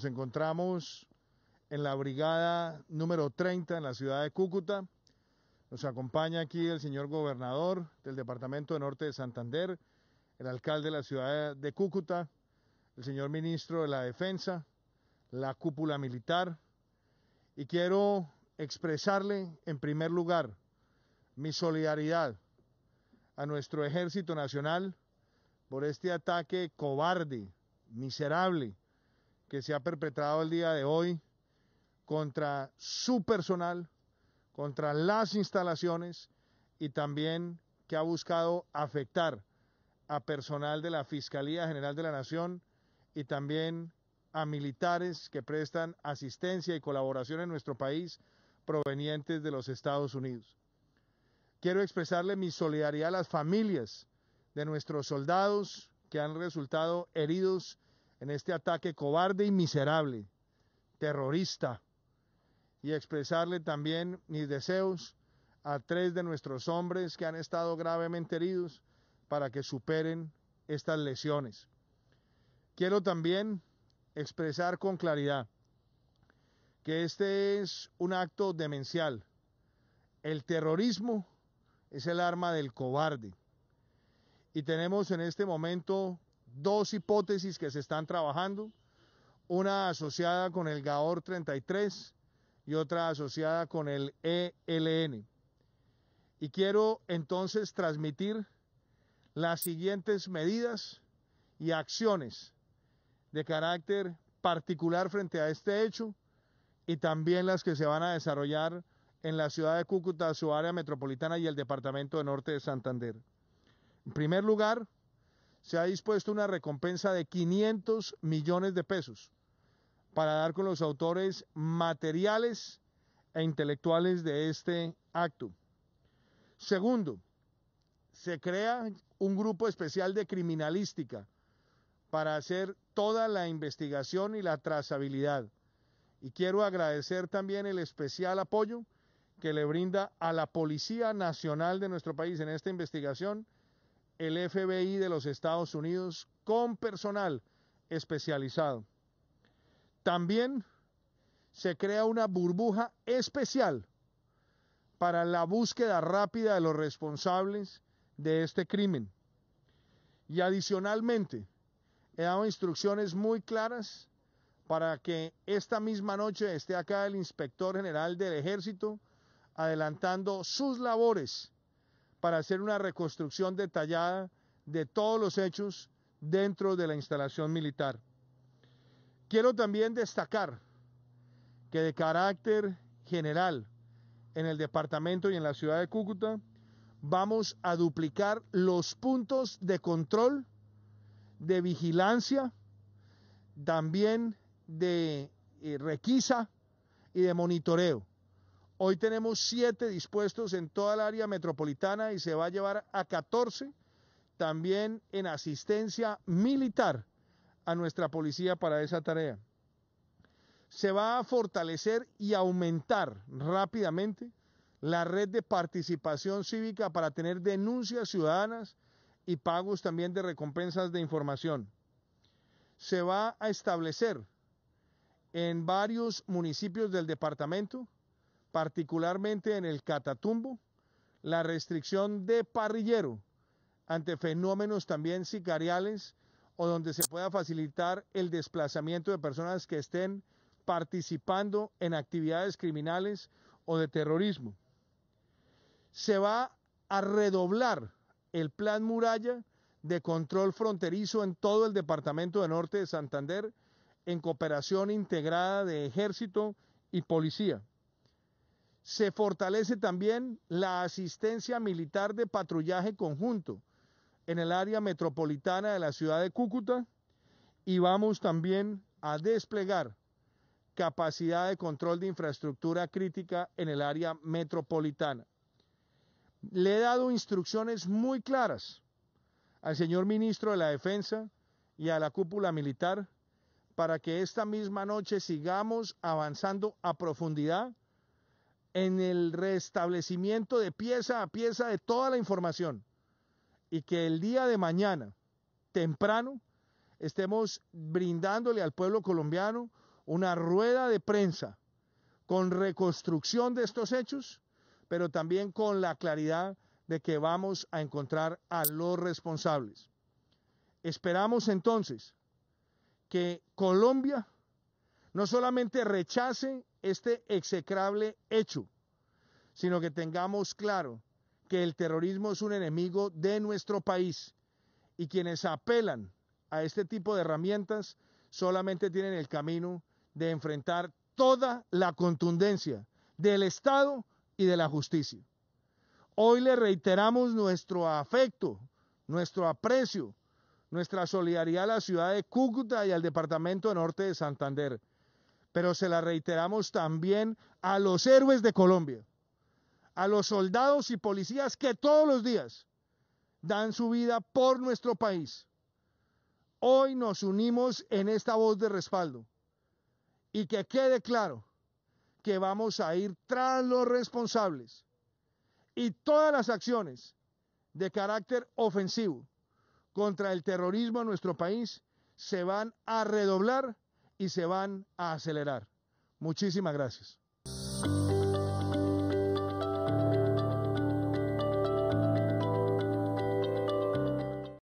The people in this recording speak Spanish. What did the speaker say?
Nos encontramos en la brigada número 30 en la ciudad de Cúcuta. Nos acompaña aquí el señor gobernador del departamento de Norte de Santander, el alcalde de la ciudad de Cúcuta, el señor ministro de la Defensa, la cúpula militar. Y quiero expresarle en primer lugar mi solidaridad a nuestro ejército nacional por este ataque cobarde, miserable, que se ha perpetrado el día de hoy contra su personal, contra las instalaciones y también que ha buscado afectar a personal de la Fiscalía General de la Nación y también a militares que prestan asistencia y colaboración en nuestro país provenientes de los Estados Unidos. Quiero expresarle mi solidaridad a las familias de nuestros soldados que han resultado heridos en este ataque cobarde y miserable, terrorista, y expresarle también mis deseos a tres de nuestros hombres que han estado gravemente heridos para que superen estas lesiones. Quiero también expresar con claridad que este es un acto demencial. El terrorismo es el arma del cobarde. Y tenemos en este momento dos hipótesis que se están trabajando, una asociada con el GAOR 33 y otra asociada con el ELN. Y quiero entonces transmitir las siguientes medidas y acciones de carácter particular frente a este hecho y también las que se van a desarrollar en la ciudad de Cúcuta, su área metropolitana y el departamento de Norte de Santander. En primer lugar, se ha dispuesto una recompensa de 500 millones de pesos para dar con los autores materiales e intelectuales de este acto. Segundo, se crea un grupo especial de criminalística para hacer toda la investigación y la trazabilidad. Y quiero agradecer también el especial apoyo que le brinda a la Policía Nacional de nuestro país en esta investigación, el FBI de los Estados Unidos, con personal especializado. También se crea una burbuja especial para la búsqueda rápida de los responsables de este crimen. Y adicionalmente, he dado instrucciones muy claras para que esta misma noche esté acá el inspector general del ejército adelantando sus labores para hacer una reconstrucción detallada de todos los hechos dentro de la instalación militar. Quiero también destacar que de carácter general en el departamento y en la ciudad de Cúcuta vamos a duplicar los puntos de control, de vigilancia, también de eh, requisa y de monitoreo. Hoy tenemos siete dispuestos en toda el área metropolitana y se va a llevar a 14 también en asistencia militar a nuestra policía para esa tarea. Se va a fortalecer y aumentar rápidamente la red de participación cívica para tener denuncias ciudadanas y pagos también de recompensas de información. Se va a establecer en varios municipios del departamento, particularmente en el Catatumbo, la restricción de parrillero ante fenómenos también sicariales o donde se pueda facilitar el desplazamiento de personas que estén participando en actividades criminales o de terrorismo. Se va a redoblar el plan muralla de control fronterizo en todo el departamento de Norte de Santander en cooperación integrada de ejército y policía. Se fortalece también la asistencia militar de patrullaje conjunto en el área metropolitana de la ciudad de Cúcuta y vamos también a desplegar capacidad de control de infraestructura crítica en el área metropolitana. Le he dado instrucciones muy claras al señor ministro de la Defensa y a la cúpula militar para que esta misma noche sigamos avanzando a profundidad en el restablecimiento de pieza a pieza de toda la información y que el día de mañana, temprano, estemos brindándole al pueblo colombiano una rueda de prensa con reconstrucción de estos hechos, pero también con la claridad de que vamos a encontrar a los responsables. Esperamos entonces que Colombia no solamente rechace este execrable hecho, sino que tengamos claro que el terrorismo es un enemigo de nuestro país y quienes apelan a este tipo de herramientas solamente tienen el camino de enfrentar toda la contundencia del Estado y de la justicia. Hoy le reiteramos nuestro afecto, nuestro aprecio, nuestra solidaridad a la ciudad de Cúcuta y al departamento norte de Santander, pero se la reiteramos también a los héroes de Colombia, a los soldados y policías que todos los días dan su vida por nuestro país. Hoy nos unimos en esta voz de respaldo y que quede claro que vamos a ir tras los responsables y todas las acciones de carácter ofensivo contra el terrorismo en nuestro país se van a redoblar y se van a acelerar. Muchísimas gracias.